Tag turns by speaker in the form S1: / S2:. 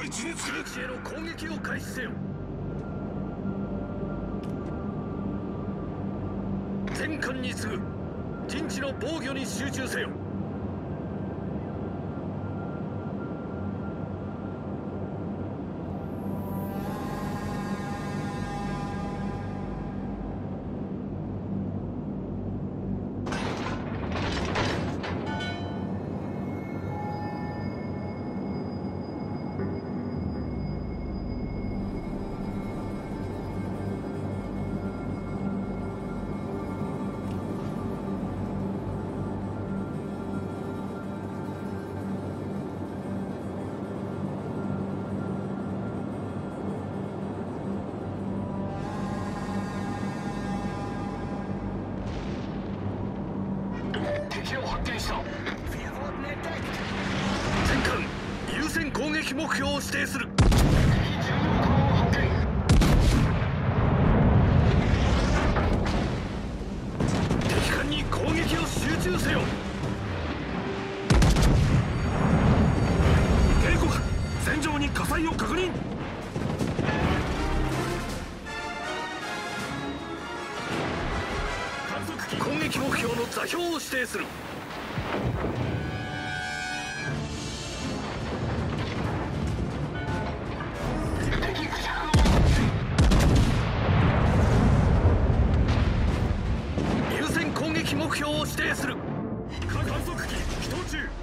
S1: 配置につ
S2: けへの攻撃を開始せよ。全艦に次ぐ陣地の防御に集中せよ。撃目標を指定する。敵艦に攻撃を集中せよ。
S1: 警告戦場に火災を確認。
S2: 観測機攻撃目標の座標を指定する。目標を指定する。
S1: 観測機起動中。